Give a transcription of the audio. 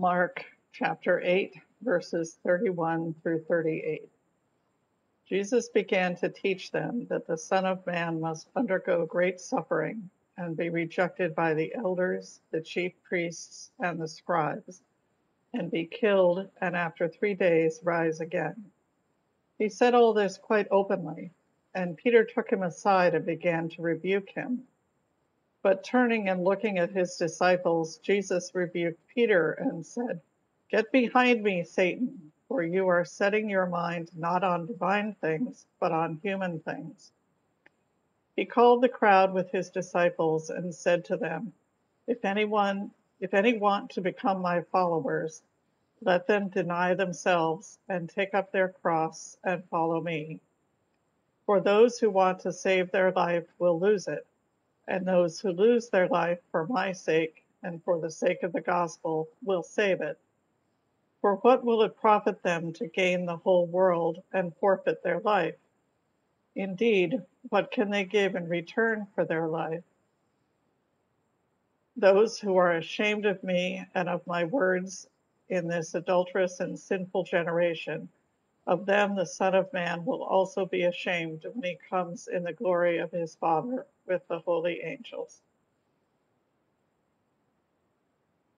Mark chapter 8, verses 31 through 38. Jesus began to teach them that the Son of Man must undergo great suffering and be rejected by the elders, the chief priests, and the scribes, and be killed, and after three days rise again. He said all this quite openly, and Peter took him aside and began to rebuke him. But turning and looking at his disciples, Jesus rebuked Peter and said, Get behind me, Satan, for you are setting your mind not on divine things, but on human things. He called the crowd with his disciples and said to them, If anyone if any want to become my followers, let them deny themselves and take up their cross and follow me. For those who want to save their life will lose it and those who lose their life for my sake and for the sake of the gospel will save it. For what will it profit them to gain the whole world and forfeit their life? Indeed, what can they give in return for their life? Those who are ashamed of me and of my words in this adulterous and sinful generation, of them the Son of Man will also be ashamed when he comes in the glory of his Father with the holy angels.